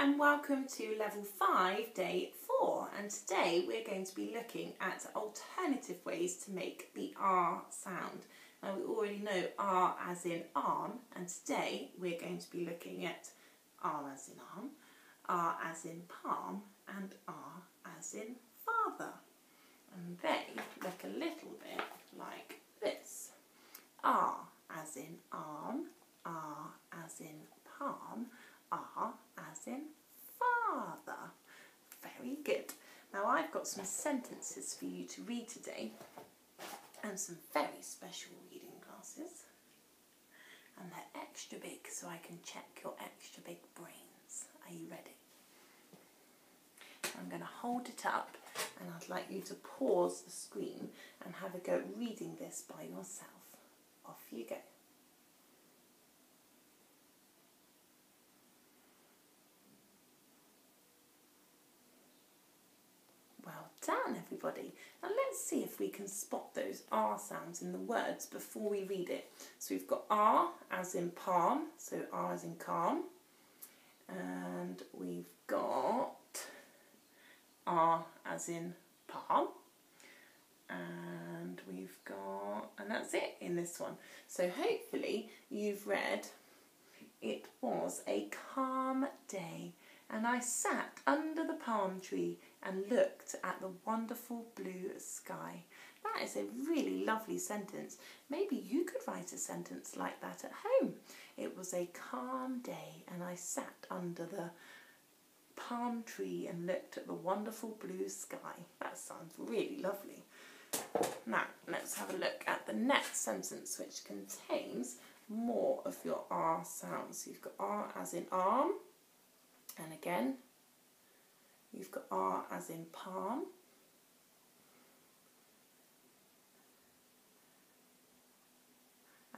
and welcome to level 5 day 4 and today we're going to be looking at alternative ways to make the R sound. Now we already know R as in arm and today we're going to be looking at R as in arm, R as in palm and R as in father. And they look a little bit like this. R as in arm, R as in palm, R as in father. Very good. Now I've got some sentences for you to read today and some very special reading glasses. And they're extra big so I can check your extra big brains. Are you ready? I'm going to hold it up and I'd like you to pause the screen and have a go reading this by yourself. Off you go. Down, everybody. Now let's see if we can spot those R sounds in the words before we read it. So we've got R as in palm, so R as in calm. And we've got R as in palm. And we've got, and that's it in this one. So hopefully you've read, it was a calm day and I sat under the palm tree and looked at the wonderful blue sky. That is a really lovely sentence. Maybe you could write a sentence like that at home. It was a calm day and I sat under the palm tree and looked at the wonderful blue sky. That sounds really lovely. Now, let's have a look at the next sentence, which contains more of your R sounds. You've got R as in arm, and again, you've got R as in palm.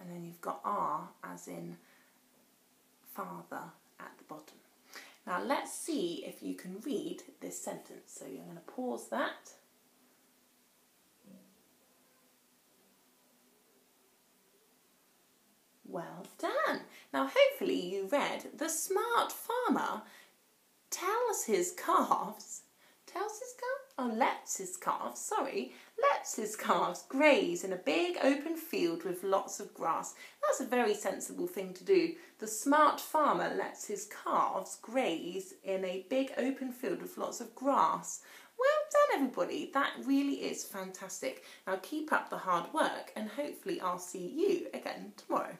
And then you've got R as in father at the bottom. Now let's see if you can read this sentence. So you're going to pause that. Well done. Now hopefully you read The Smart Farmer tells his calves, tells his calves, oh, lets his calves, sorry, lets his calves graze in a big open field with lots of grass. That's a very sensible thing to do. The smart farmer lets his calves graze in a big open field with lots of grass. Well done, everybody. That really is fantastic. Now keep up the hard work and hopefully I'll see you again tomorrow.